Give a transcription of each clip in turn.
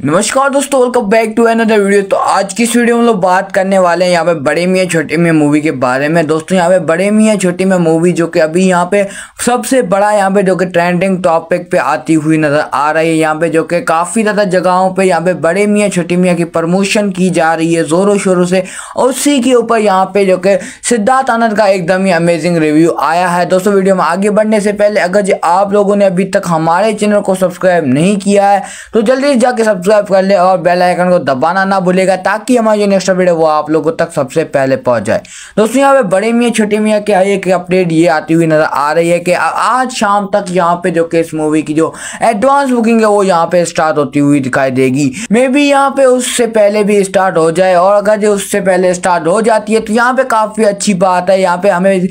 नमस्कार दोस्तों welcome back to another video तो आज की इस वीडियो में लोग बात करने वाले हैं यहाँ पे बड़े मियाँ छोटे मियाँ मूवी के बारे में। दोस्तों, यहाँ पे बड़े मियाँ छोटे मियाँ मूवी जो कि अभी यहाँ पे सबसे बड़ा यहाँ पे जो कि ट्रेंडिंग टॉपिक पे आती हुई नज़र आ रही है। यहाँ पे जो कि काफ़ी ज़्यादा जगहों पर यहाँ पे बड़े मियाँ छोटे मियाँ की प्रमोशन की जा रही है ज़ोरों शोरों से। और उसी के ऊपर यहाँ पे जो कि सिद्धार्थ आनंद का एकदम ही अमेजिंग रिव्यू आया है। दोस्तों वीडियो में आगे बढ़ने से पहले अगर आप लोगों ने अभी तक हमारे चैनल को सब्सक्राइब नहीं किया है तो जल्दी जाके सब्सक्राइब कर ले और बेल आइकन को दबाना ना भूलेगा ताकि हमारी जो नेक्स्ट वीडियो वो आप लोगों तक सबसे पहले पहुँच जाए। दोस्तों, यहाँ पे बड़े मियाँ, छोटे मियाँ के एक अपडेट ये आती हुई नज़र आ रही है कि आज शाम तक यहाँ पे जो कि इस मूवी की जो एडवांस बुकिंग है वो यहाँ पे स्टार्ट होती हुई दिखाई देगी। मे बी यहाँ पे उससे पहले भी स्टार्ट हो जाए और अगर जो उससे पहले स्टार्ट हो जाती है तो यहाँ पे काफ़ी अच्छी बात है। यहाँ पे हमें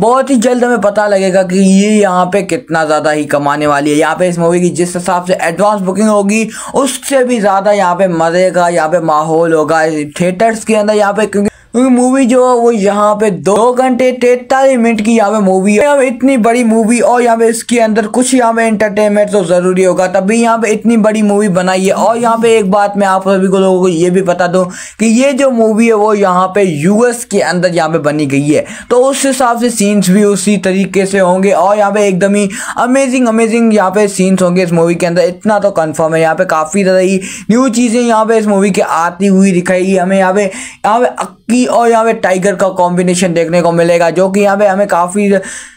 बहुत ही जल्द हमें पता लगेगा कि ये यहाँ पे कितना ज़्यादा ही कमाने वाली है। यहाँ पे इस मूवी की जिस हिसाब से एडवांस बुकिंग होगी, उससे भी ज़्यादा यहाँ पे मज़े का, यहाँ पे माहौल होगा थिएटर्स के अंदर यहाँ पे क्योंकि मूवी जो है वो यहाँ पे दो घंटे तैतालीस मिनट की यहाँ पे मूवी है यहाँ इतनी बड़ी मूवी और यहाँ पे इसके अंदर कुछ यहाँ पे एंटरटेनमेंट तो ज़रूरी होगा तभी यहाँ पे इतनी बड़ी मूवी बनाई है और यहाँ पे एक बात मैं आप सभी को लोगों को ये भी बता दूँ कि ये जो मूवी है वो यहाँ पे यूएस के अंदर यहाँ पे बनी गई है तो उस हिसाब से सीन्स भी उसी तरीके से होंगे और यहाँ पे एकदम ही अमेजिंग अमेजिंग यहाँ पे सीन्स होंगे इस मूवी के अंदर इतना तो कन्फर्म है यहाँ पे काफ़ी ज़्यादा ही न्यू चीज़ें यहाँ पे इस मूवी के आती हुई दिखाई हमें यहाँ पे यहाँ पे की और यहाँ पे टाइगर का कॉम्बिनेशन देखने को मिलेगा जो कि यहाँ पे हमें काफ़ी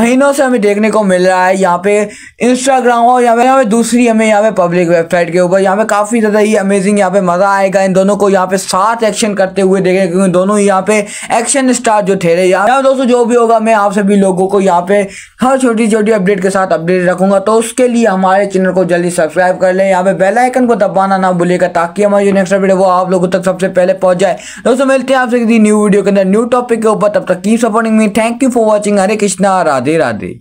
महीनों से हमें देखने को मिल रहा है यहाँ पे इंस्टाग्राम और यहाँ पे यहाँ पे दूसरी हमें यहाँ पे पब्लिक वेबसाइट के ऊपर यहाँ पे काफ़ी ज़्यादा ही अमेजिंग यहाँ पे मज़ा आएगा इन दोनों को यहाँ पे साथ एक्शन करते हुए देखें क्योंकि दोनों ही यहाँ पे एक्शन स्टार जो ठहरे यहाँ दोस्तों जो भी होगा मैं आप सभी लोगों को यहाँ पे हर छोटी छोटी अपडेट के साथ अपडेट रखूँगा तो उसके लिए हमारे चैनल को जल्दी सब्सक्राइब कर लें यहाँ पे बेलाइकन को दबाना ना भूलेगा ताकि हमारी जो नेक्स्ट अपडेट वो आप लोगों तक सबसे पहले पहुँच जाए दोस्तों मिलते हैं आपसे न्यू वीडियो के अंदर न्यू टॉपिक के ऊपर। तब तक की supporting me thank you for watching Hare Krishna. Radhe Radhe.